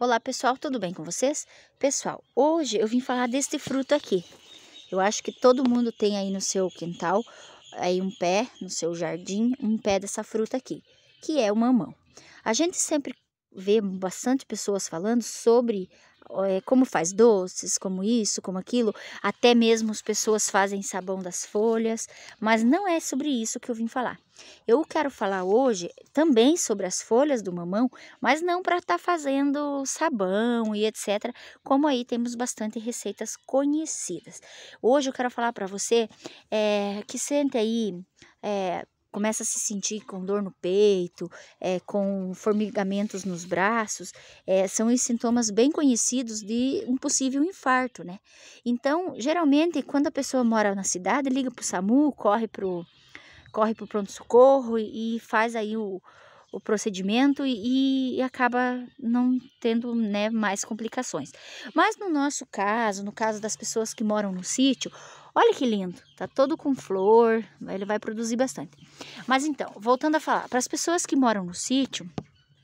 Olá pessoal, tudo bem com vocês? Pessoal, hoje eu vim falar deste fruto aqui. Eu acho que todo mundo tem aí no seu quintal, aí um pé, no seu jardim, um pé dessa fruta aqui, que é o mamão. A gente sempre vê bastante pessoas falando sobre como faz doces, como isso, como aquilo, até mesmo as pessoas fazem sabão das folhas, mas não é sobre isso que eu vim falar. Eu quero falar hoje também sobre as folhas do mamão, mas não para estar tá fazendo sabão e etc, como aí temos bastante receitas conhecidas. Hoje eu quero falar para você é, que sente aí é, começa a se sentir com dor no peito, é, com formigamentos nos braços, é, são os sintomas bem conhecidos de um possível infarto, né? Então, geralmente, quando a pessoa mora na cidade, liga para o SAMU, corre para o corre pro pronto-socorro e, e faz aí o, o procedimento e, e, acaba não tendo né, mais complicações. Mas no nosso caso, no caso das pessoas que moram no sítio, olha que lindo, tá todo com flor, ele vai produzir bastante. Mas então, voltando a falar, para as pessoas que moram no sítio,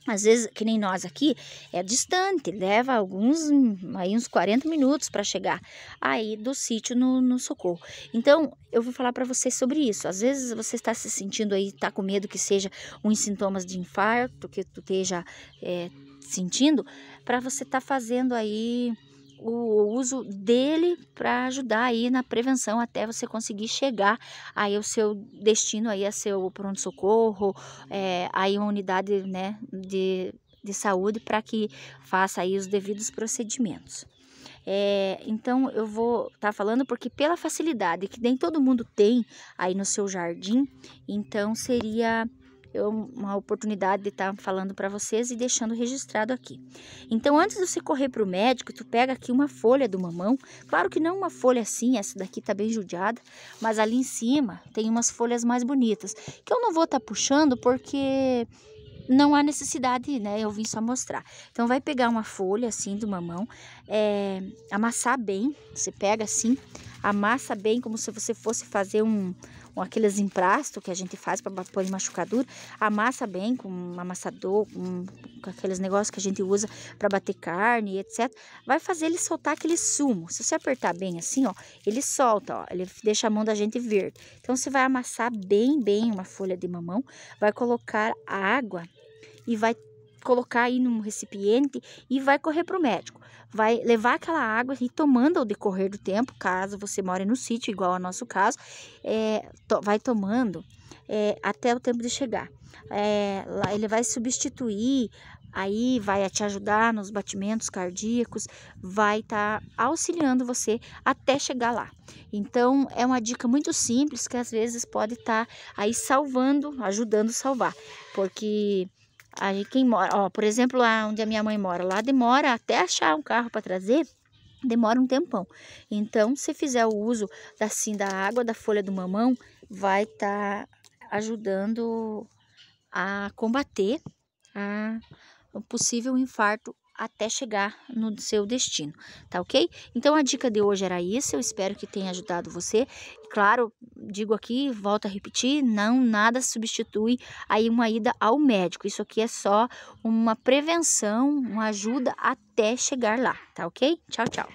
às vezes, que nem nós aqui, é distante, leva alguns, aí uns 40 minutos para chegar aí do sítio no, no socorro. Então, eu vou falar para você sobre isso. Às vezes você está se sentindo aí, está com medo que seja uns sintomas de infarto, que tu esteja é, sentindo, para você estar tá fazendo aí o uso dele para ajudar aí na prevenção até você conseguir chegar aí ao seu destino aí a seu pronto socorro é, aí uma unidade né de, de saúde para que faça aí os devidos procedimentos. É, então eu vou estar tá falando porque pela facilidade que nem todo mundo tem aí no seu jardim então seria eu, uma oportunidade de estar tá falando para vocês e deixando registrado aqui. Então, antes de você correr para o médico, tu pega aqui uma folha do mamão. Claro que não uma folha assim, essa daqui tá bem judiada, mas ali em cima tem umas folhas mais bonitas, que eu não vou estar tá puxando porque não há necessidade, né? Eu vim só mostrar. Então, vai pegar uma folha assim do mamão, é, amassar bem. Você pega assim, amassa bem como se você fosse fazer um, um aqueles emplastos que a gente faz para pôr em machucadura, amassa bem com um amassador, com, com aqueles negócios que a gente usa para bater carne, etc. Vai fazer ele soltar aquele sumo. Se você apertar bem assim, ó, ele solta, ó, ele deixa a mão da gente verde. Então você vai amassar bem, bem uma folha de mamão, vai colocar água e vai colocar aí num recipiente e vai correr para o médico. Vai levar aquela água e tomando ao decorrer do tempo, caso você more no sítio, igual ao nosso caso, é, to, vai tomando é, até o tempo de chegar. É, ele vai substituir, aí vai te ajudar nos batimentos cardíacos, vai estar tá auxiliando você até chegar lá. Então é uma dica muito simples que às vezes pode estar tá aí salvando, ajudando a salvar, porque Aí quem mora, ó, por exemplo, lá onde a minha mãe mora, lá demora até achar um carro para trazer, demora um tempão. Então, se fizer o uso assim da água da folha do mamão, vai estar tá ajudando a combater a, o possível infarto até chegar no seu destino, tá ok? Então a dica de hoje era isso, eu espero que tenha ajudado você. Claro, digo aqui, volto a repetir, não nada substitui aí uma ida ao médico. Isso aqui é só uma prevenção, uma ajuda até chegar lá, tá ok? Tchau, tchau.